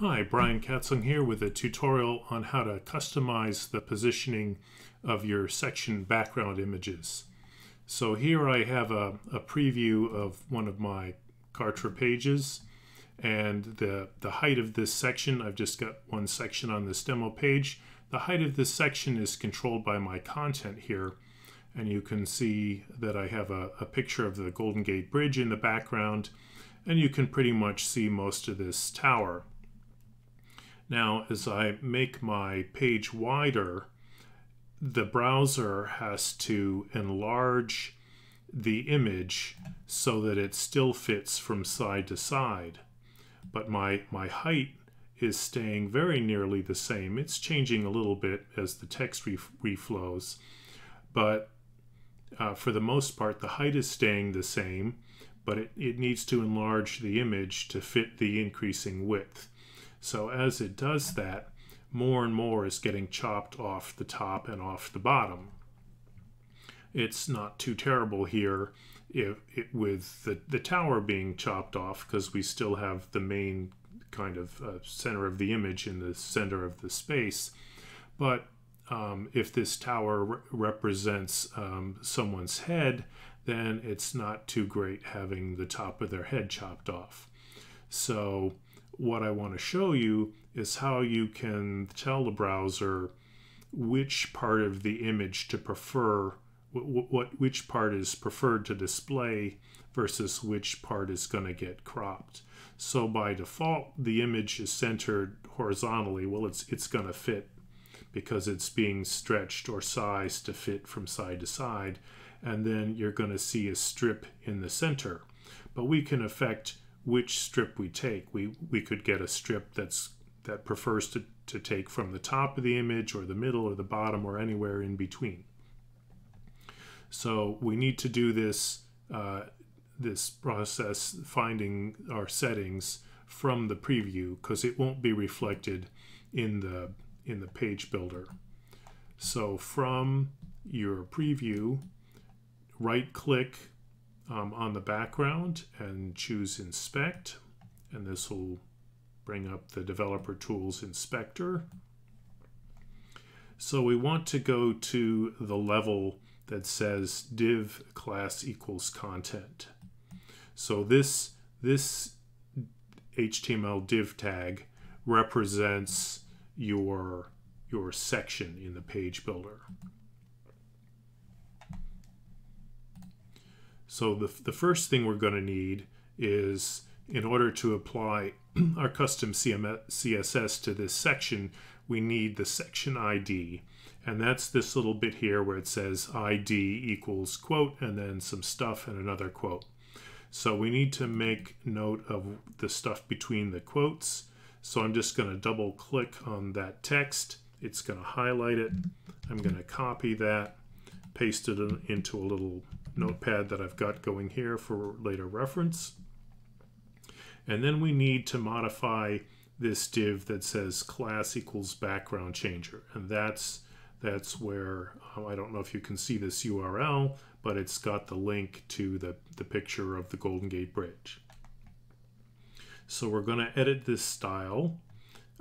Hi, Brian Katzung here with a tutorial on how to customize the positioning of your section background images. So here I have a, a preview of one of my Kartra pages and the, the height of this section, I've just got one section on this demo page. The height of this section is controlled by my content here and you can see that I have a, a picture of the Golden Gate Bridge in the background and you can pretty much see most of this tower. Now, as I make my page wider, the browser has to enlarge the image so that it still fits from side to side. But my, my height is staying very nearly the same. It's changing a little bit as the text reflows, but uh, for the most part, the height is staying the same, but it, it needs to enlarge the image to fit the increasing width. So as it does that, more and more is getting chopped off the top and off the bottom. It's not too terrible here if, it, with the, the tower being chopped off because we still have the main kind of uh, center of the image in the center of the space. But um, if this tower re represents um, someone's head, then it's not too great having the top of their head chopped off. So what I want to show you is how you can tell the browser which part of the image to prefer, what, which part is preferred to display versus which part is going to get cropped. So by default, the image is centered horizontally. Well, it's, it's going to fit because it's being stretched or sized to fit from side to side. And then you're going to see a strip in the center. But we can affect which strip we take. We, we could get a strip that's that prefers to, to take from the top of the image or the middle or the bottom or anywhere in between. So we need to do this, uh, this process finding our settings from the preview because it won't be reflected in the in the page builder. So from your preview, right click um, on the background and choose inspect and this will bring up the developer tools inspector. So we want to go to the level that says div class equals content. So this, this HTML div tag represents your, your section in the page builder. So the, the first thing we're going to need is in order to apply our custom CSS to this section, we need the section ID. And that's this little bit here where it says ID equals quote and then some stuff and another quote. So we need to make note of the stuff between the quotes so I'm just going to double click on that text. It's going to highlight it. I'm going to copy that, paste it in, into a little notepad that I've got going here for later reference. And then we need to modify this div that says class equals background changer. And that's that's where, um, I don't know if you can see this URL, but it's got the link to the, the picture of the Golden Gate Bridge. So we're going to edit this style.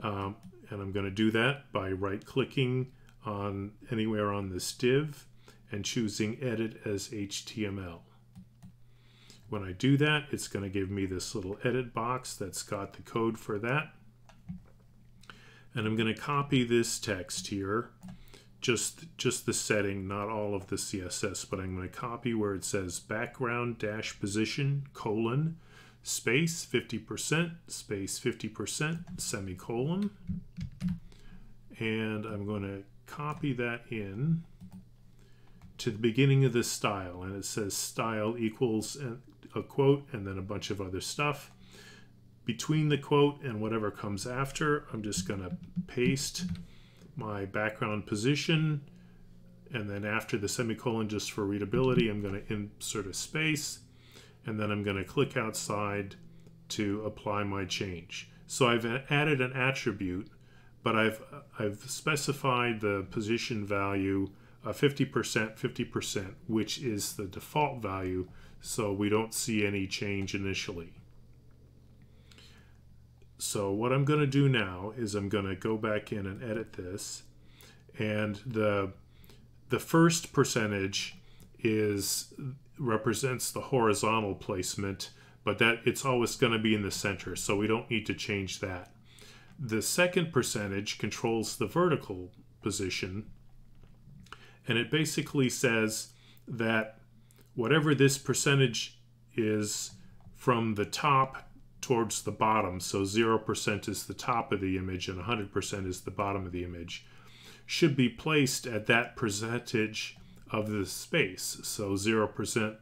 Um, and I'm going to do that by right clicking on anywhere on this div and choosing edit as HTML. When I do that, it's going to give me this little edit box that's got the code for that. And I'm going to copy this text here, just, just the setting, not all of the CSS, but I'm going to copy where it says background dash position colon space 50%, space 50%, semicolon. And I'm going to copy that in to the beginning of this style. And it says style equals a quote and then a bunch of other stuff. Between the quote and whatever comes after, I'm just going to paste my background position. And then after the semicolon, just for readability, I'm going to insert a space and then I'm going to click outside to apply my change. So I've added an attribute, but I've, I've specified the position value 50%, 50%, which is the default value, so we don't see any change initially. So what I'm going to do now is I'm going to go back in and edit this. And the, the first percentage is represents the horizontal placement, but that it's always going to be in the center, so we don't need to change that. The second percentage controls the vertical position, and it basically says that whatever this percentage is from the top towards the bottom, so 0% is the top of the image and 100% is the bottom of the image, should be placed at that percentage of the space. So 0%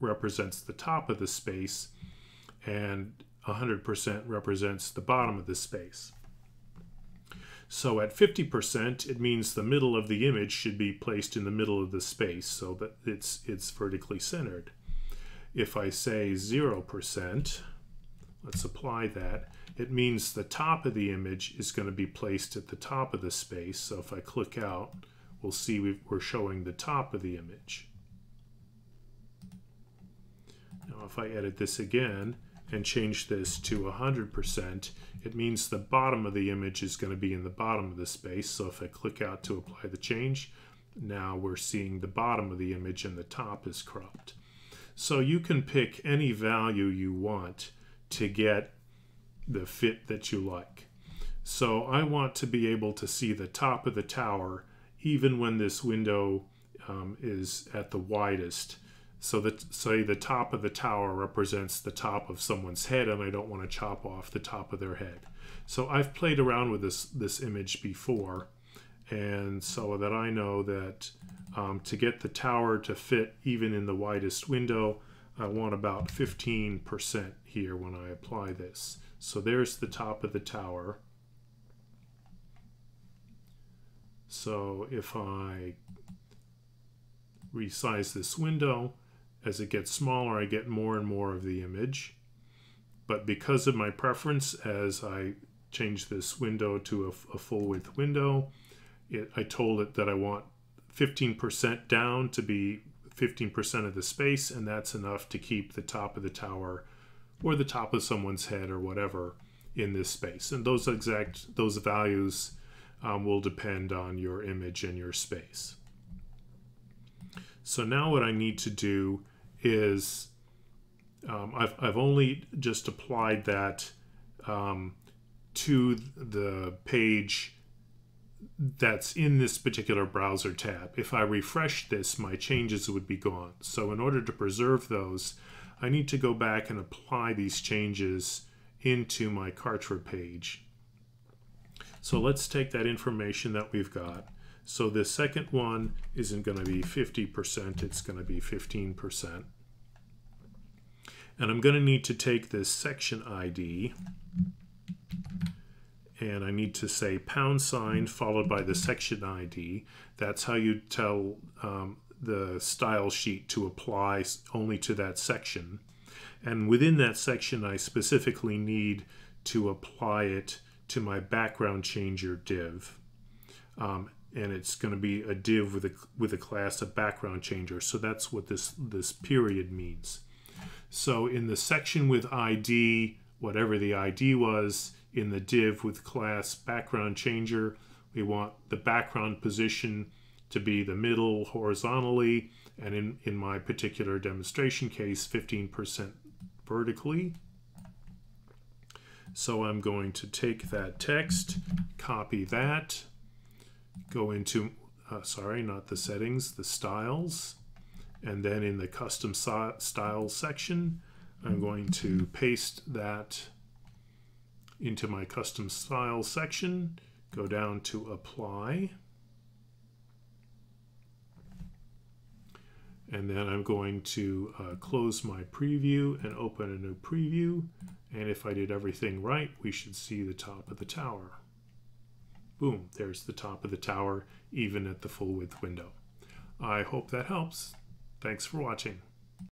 represents the top of the space and 100% represents the bottom of the space. So at 50%, it means the middle of the image should be placed in the middle of the space so that it's, it's vertically centered. If I say 0%, let's apply that, it means the top of the image is going to be placed at the top of the space. So if I click out, we'll see we're showing the top of the image. Now if I edit this again, and change this to 100%, it means the bottom of the image is going to be in the bottom of the space. So if I click out to apply the change, now we're seeing the bottom of the image and the top is cropped. So you can pick any value you want to get the fit that you like. So I want to be able to see the top of the tower even when this window um, is at the widest. So that say the top of the tower represents the top of someone's head and I don't want to chop off the top of their head. So I've played around with this, this image before and so that I know that um, to get the tower to fit even in the widest window, I want about 15% here when I apply this. So there's the top of the tower. So if I resize this window, as it gets smaller, I get more and more of the image. But because of my preference, as I change this window to a, a full width window, it, I told it that I want 15% down to be 15% of the space, and that's enough to keep the top of the tower or the top of someone's head or whatever in this space. And those exact, those values um, will depend on your image and your space. So now what I need to do is um, I've, I've only just applied that um, to the page that's in this particular browser tab. If I refresh this, my changes would be gone. So in order to preserve those, I need to go back and apply these changes into my Kartra page. So let's take that information that we've got so the second one isn't going to be 50%, it's going to be 15%. And I'm going to need to take this section ID and I need to say pound sign followed by the section ID. That's how you tell um, the style sheet to apply only to that section. And within that section, I specifically need to apply it to my background changer div. Um, and it's going to be a div with a with a class of background changer. So that's what this this period means. So in the section with ID, whatever the ID was, in the div with class background changer, we want the background position to be the middle horizontally, and in, in my particular demonstration case, 15% vertically. So I'm going to take that text, copy that, go into, uh, sorry, not the settings, the styles. And then in the custom styles section, I'm going to paste that into my custom style section, go down to apply. And then I'm going to uh, close my preview and open a new preview. And if I did everything right, we should see the top of the tower. Boom, there's the top of the tower, even at the full width window. I hope that helps. Thanks for watching.